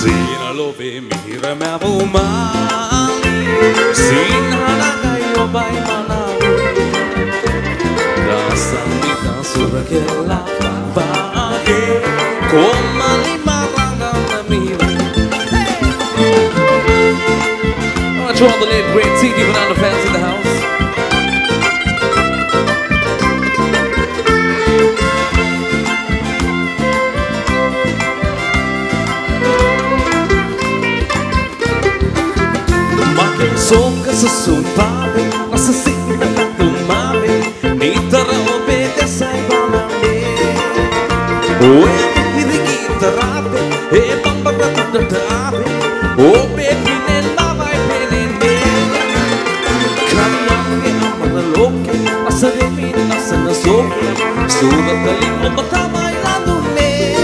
Sin alobe mihira me avuma Sin halaka yo bai manabu Dansa mi dansu rake la vaage Koma li maranga na mira. I want to all the late great CD Fernando fans in the Adesso suave, ma se si diventato male Intera obede sai bana me que mi di chitarra E bamba da tutta tabe Oh baby, nella vai bene me Canange amara loke Asa devi nasa na soke o que bata bailando me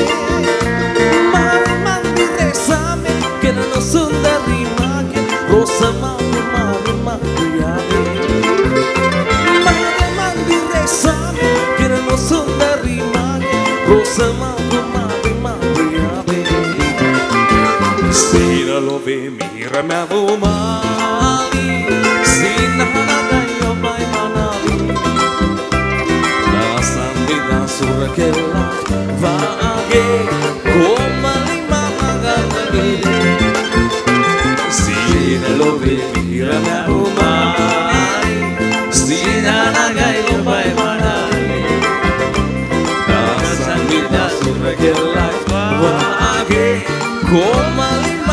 Mare mandi resame Che non sono da rimane Rosa mama mami maguyami Sira lo ve mira me abumali Sinahana kayo may manali Nasaan bila surakela Vaage Kumaling mga nagili Sina lo ve mira me abumali realize what I get. Call